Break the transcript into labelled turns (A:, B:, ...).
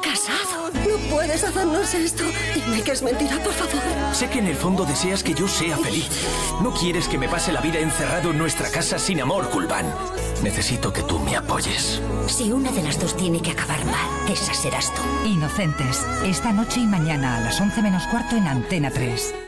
A: casado. No puedes hacernos esto. Dime que es mentira, por favor.
B: Sé que en el fondo deseas que yo sea feliz. No quieres que me pase la vida encerrado en nuestra casa sin amor, Kulban. Necesito que tú me apoyes.
A: Si una de las dos tiene que acabar mal, esa serás tú.
C: Inocentes. Esta noche y mañana a las 11 menos cuarto en Antena 3.